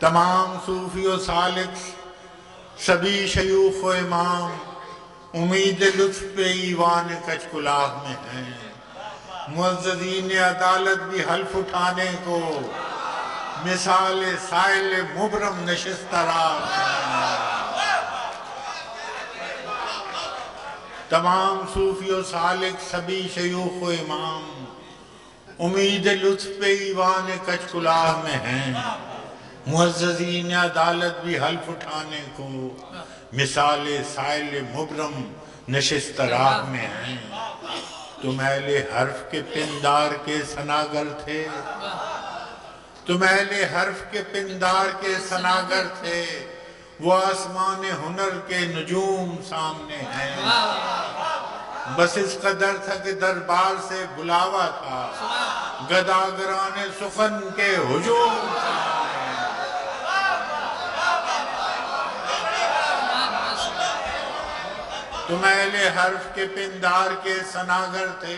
तमाम सूफी व सालिक, सभी शयूख व इमाम, उम्मीद लुत्फ पे ईवान कचकुलाह में हैं। मुज्जीन अदालत भी हल्फ उठाने को मिसाल साइल मुबरम नशस्तरा तमाम सूफी व सालिक, सभी शयूख व इमाम, उम्मीद लुत्फ पे ईवान कचकुलाह में हैं। मुजीन अदालत भी हल्फ उठाने को मिसाल साइल मुबरम नशस्त राह में हैं। तुम अहले हर्फ के पिंदार के सनागर थे। तुम अहले हर्फ के पिंदार के सनागर थे। वो आसमान हुनर के नजूम सामने हैं। बस इस कदर था कि दरबार से बुलावा था। गदागरान सुखन के हुजूम था। तुम अहले हर्फ के पिंदार के सनागर थे।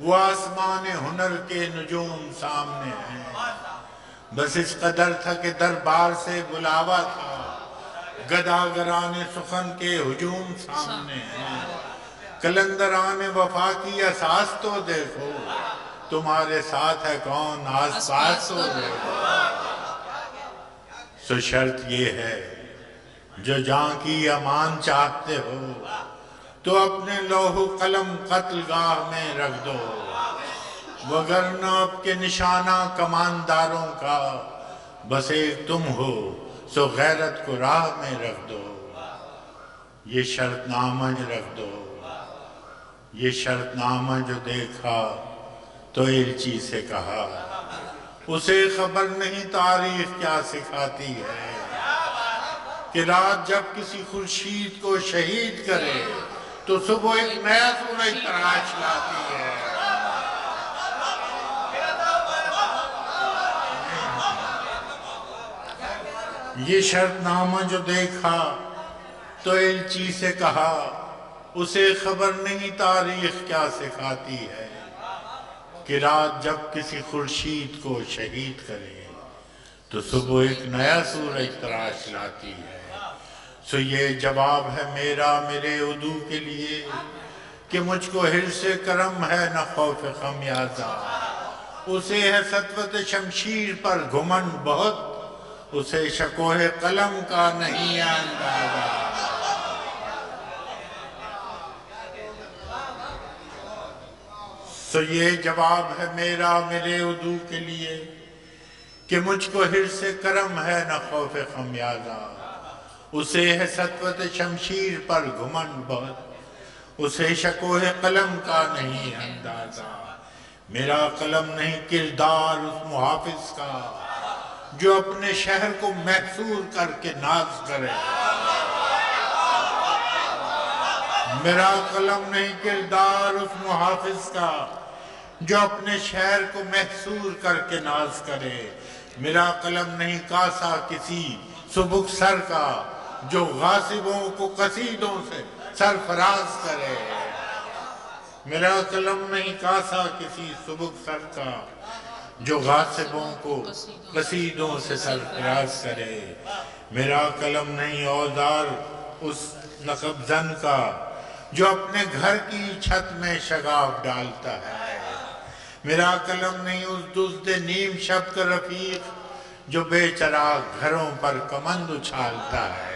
वो आसमान हुनर के नजूम सामने हैं। बस इस कदर था कि दरबार से बुलावा था। गदागरान सुखन के हुजूम सामने हैं। कलंदरान वफा की असास तो देखो। तुम्हारे साथ है कौन? आस पास तो देखो। सो शर्त ये है जो जहाँ की अमान चाहते हो तो अपने लोह कलम कत्ल गाह में रख दो। वगरना आपके निशाना कमानदारों का, बस एक तुम हो, सो गैरत को राह में रख दो। ये शर्तनामा रख दो, ये शर्तनामा जो देखा तो एलची से कहा, उसे खबर नहीं तारीख क्या सिखाती है। कि रात जब किसी खुर्शीद को शहीद करे तो सुबह एक नया सूरज तराश लाती है। ये शर्तनामा जो देखा तो एलची से कहा, उसे खबर नहीं तारीख क्या सिखाती है कि रात जब किसी खुर्शीद को शहीद करे तो सुबह एक नया सूरज तराश लाती है। सो ये जवाब है मेरा, मेरे उदू के लिए, कि मुझको हिर से करम है न खौफ खमियाजा उसे है सतवत शमशीर पर घुमन बहुत, उसे शकोह कलम का नहीं अंदाज़ा। सो ये जवाब है मेरा, मेरे उदू के लिए, कि मुझको हिर से करम है न खौफ खमियाजा उसे है सतवत शमशीर पर घुमन बहुत। उसे शकोह कलम का नहीं अंदाज़ा। मेरा कलम नहीं किरदार उस मुहाफिज का, जो अपने शहर को महसूर करके नाज करे। मेरा कलम नहीं किरदार उस मुहाफिज का, जो अपने शहर को महसूर करके नाज करे। मेरा कलम नहीं कासा किसी सुबुक सर का जो गासिबों को कसीदों से सरफराज करे। मेरा कलम नहीं कासा किसी सुबुक सर का, जो गासिबों को कसीदों से सरफराज करे। मेरा कलम नहीं औज़ार उस नकब जन का, जो अपने घर की छत में शगाफ डालता है। मेरा कलम नहीं उस दुष्द नीम शब्द रफीक, जो बेचरा घरों पर कमंद उछालता है।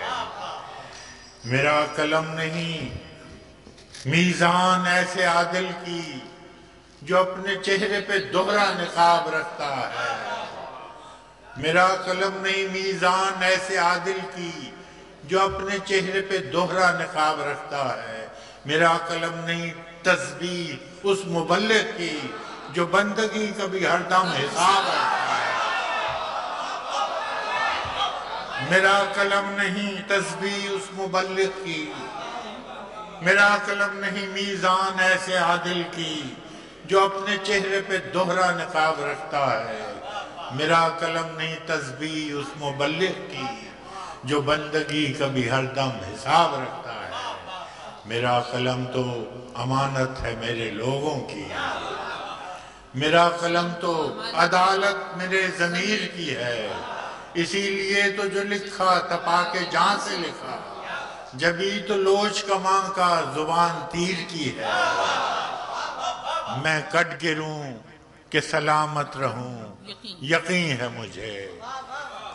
मेरा कलम नहीं। मीज़ान ऐसे आदिल की जो अपने चेहरे पे दोहरा निकाब रखता है। मेरा कलम नहीं, मीज़ान ऐसे आदिल की जो अपने चेहरे पे दोहरा निकाब रखता है। मेरा कलम नहीं तस्बी उस मुबल्लिक की जो बंदगी कभी हरदम हिसाब रखता मेरा कलम नहीं तस्बी उस मुबल्लिक की। मेरा कलम नहीं मीज़ान ऐसे आदिल की, जो अपने चेहरे पे दोहरा नकाब रखता है। मेरा कलम नहीं तस्बी उस मुबल्लिक की, जो बंदगी कभी हरदम हिसाब रखता है। मेरा कलम तो अमानत है मेरे लोगों की। मेरा कलम तो अदालत मेरे ज़मीर की है। इसीलिए तो जो लिखा तपा के जहाँ से लिखा जबी तो लोच कमा का ज़ुबान तीर की है मैं कट गिरूं कि सलामत रहूँ। यकीन। है मुझे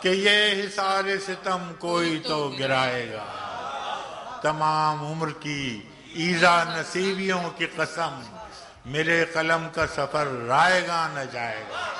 कि ये हिसारे सितम कोई तो गिराएगा। तमाम उम्र की ईजा नसीबियों की कसम मेरे कलम का सफ़र रायगा न जाएगा।